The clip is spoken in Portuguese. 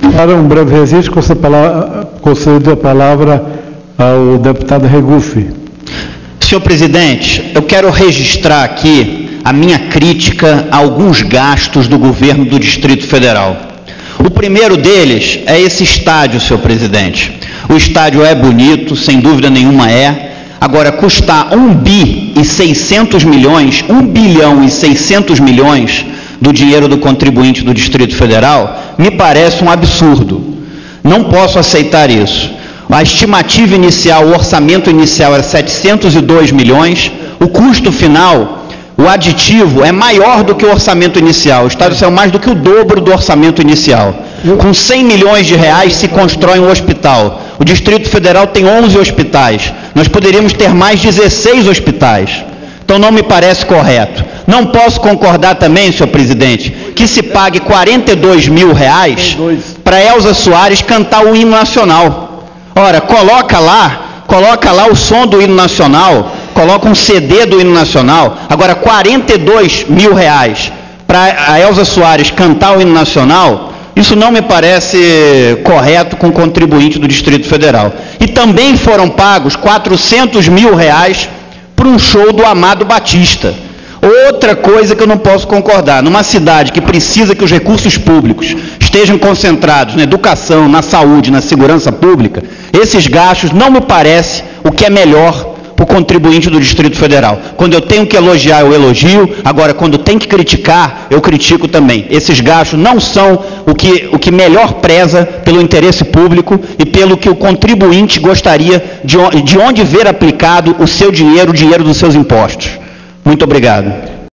Para um breve registro, concedo a palavra ao deputado Regufe. Senhor presidente, eu quero registrar aqui a minha crítica a alguns gastos do governo do Distrito Federal. O primeiro deles é esse estádio, senhor presidente. O estádio é bonito, sem dúvida nenhuma é. Agora, custar 1 bi e 600 milhões, 1 bilhão e 600 milhões do dinheiro do contribuinte do Distrito Federal, me parece um absurdo. Não posso aceitar isso. A estimativa inicial, o orçamento inicial era 702 milhões, o custo final, o aditivo, é maior do que o orçamento inicial. O Estado saiu mais do que o dobro do orçamento inicial. Com 100 milhões de reais se constrói um hospital. O Distrito Federal tem 11 hospitais. Nós poderíamos ter mais 16 hospitais. Então não me parece correto. Não posso concordar também, senhor presidente, que se pague 42 mil reais para Elza Soares cantar o hino nacional. Ora, coloca lá, coloca lá o som do hino nacional, coloca um CD do hino nacional. Agora, 42 mil reais para a Elza Soares cantar o hino nacional, isso não me parece correto com o contribuinte do Distrito Federal. E também foram pagos 400 mil reais para um show do Amado Batista. Outra coisa que eu não posso concordar, numa cidade que precisa que os recursos públicos estejam concentrados na educação, na saúde, na segurança pública, esses gastos não me parece o que é melhor para o contribuinte do Distrito Federal. Quando eu tenho que elogiar, eu elogio, agora quando tem que criticar, eu critico também. Esses gastos não são o que, o que melhor preza pelo interesse público e pelo que o contribuinte gostaria de, de onde ver aplicado o seu dinheiro, o dinheiro dos seus impostos. Muito obrigado.